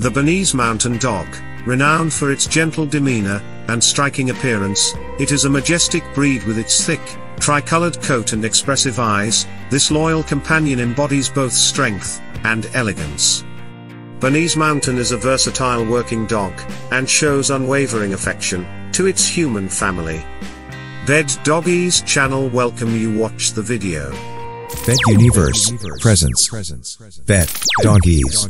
The Bernese Mountain Dog, renowned for its gentle demeanor and striking appearance, it is a majestic breed with its thick, tricolored coat and expressive eyes, this loyal companion embodies both strength and elegance. Bernese Mountain is a versatile working dog, and shows unwavering affection to its human family. BET Doggies channel welcome you watch the video. BET Universe presents BET Doggies.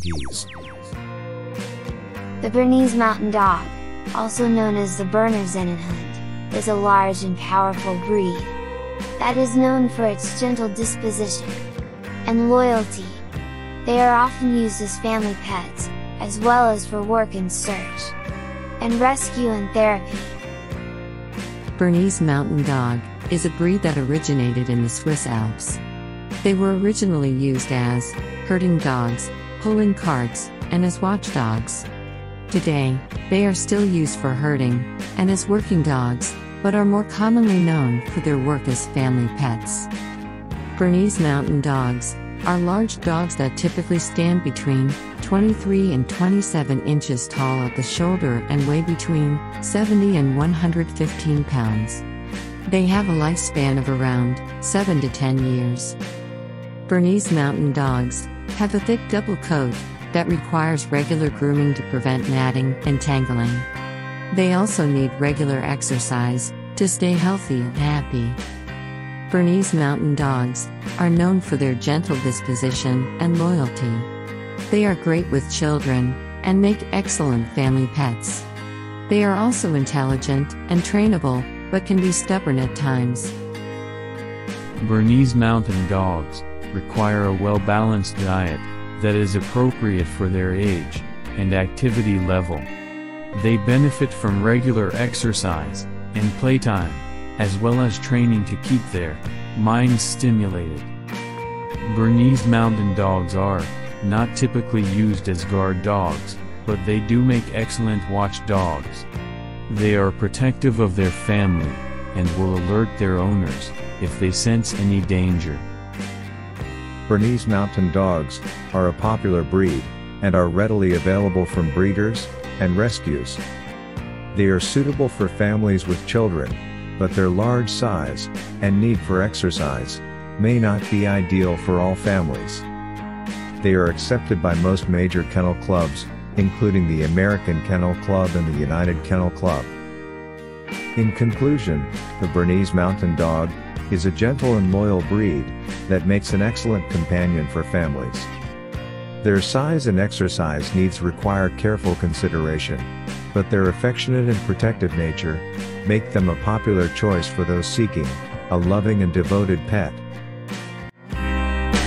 The Bernese Mountain Dog, also known as the Berner Sennenhund, is a large and powerful breed that is known for its gentle disposition and loyalty. They are often used as family pets, as well as for work and search, and rescue and therapy. Bernese Mountain Dog is a breed that originated in the Swiss Alps. They were originally used as herding dogs, pulling carts, and as watchdogs. Today, they are still used for herding, and as working dogs, but are more commonly known for their work as family pets. Bernese Mountain Dogs are large dogs that typically stand between 23 and 27 inches tall at the shoulder and weigh between 70 and 115 pounds. They have a lifespan of around 7 to 10 years. Bernese Mountain Dogs have a thick double coat that requires regular grooming to prevent matting and tangling. They also need regular exercise to stay healthy and happy. Bernese Mountain Dogs are known for their gentle disposition and loyalty. They are great with children and make excellent family pets. They are also intelligent and trainable, but can be stubborn at times. Bernese Mountain Dogs require a well balanced diet that is appropriate for their age and activity level. They benefit from regular exercise and playtime, as well as training to keep their minds stimulated. Bernese Mountain Dogs are not typically used as guard dogs, but they do make excellent watch dogs. They are protective of their family and will alert their owners if they sense any danger. Bernese Mountain Dogs are a popular breed and are readily available from breeders and rescues. They are suitable for families with children, but their large size and need for exercise may not be ideal for all families. They are accepted by most major kennel clubs, including the American Kennel Club and the United Kennel Club. In conclusion, the Bernese Mountain Dog is a gentle and loyal breed that makes an excellent companion for families. Their size and exercise needs require careful consideration, but their affectionate and protective nature make them a popular choice for those seeking a loving and devoted pet.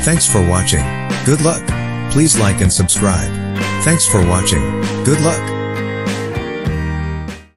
Thanks for watching. Good luck. Please like and subscribe. Thanks for watching. Good luck.